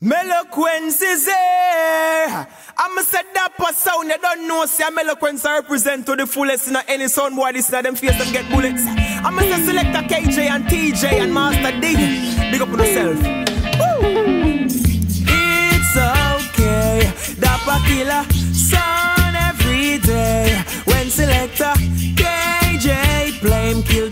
Meloquence is here. Eh. I'ma say that per sound, you don't know, see, Meloquence I represent to the fullest in any sound boy, this them face them get bullets. I'ma say select a KJ and TJ and Master D. Big up on yourself. Woo! It's okay, Dappa Killer, sound every day. When selector KJ blame him, kill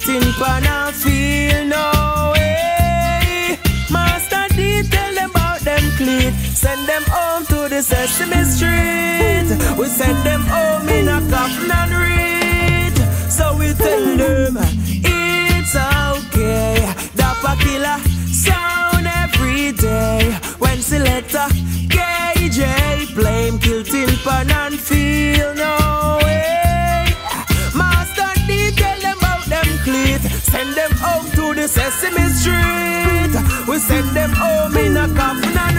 Send them home to the Sesame Street. We send them home in a coffin and read. So we tell them it's okay. Dappa Killer sound every day. When selector KJ him, kill tin pan and feel no way. Master D tell them about them cleat. Send them home to the Sesame Street. We send them home in a coffin and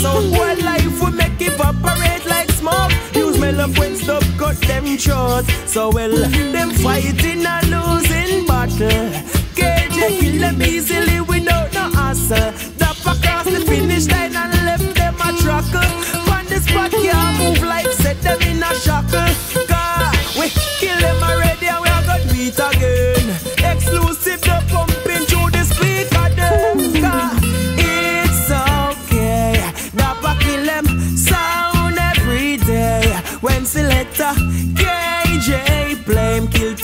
sound While life we make evaporate like smoke Use my love when stuff cut them short. So well, them fighting a losing battle. KJ kill them easily without no answer Dap across the finish line and left them a tracker. On this spot can't move like set them in a shackle. Cause we kill them already and we are gonna do again.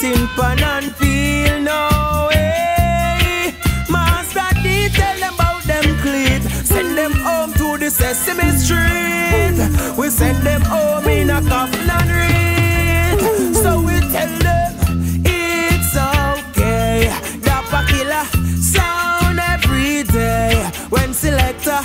sitting pan and feel no way. Master D tell them about them cleat. Send them home to the Sesame Street. We send them home in a coffin and read. So we tell them it's okay. Dappa killer sound every day when selector.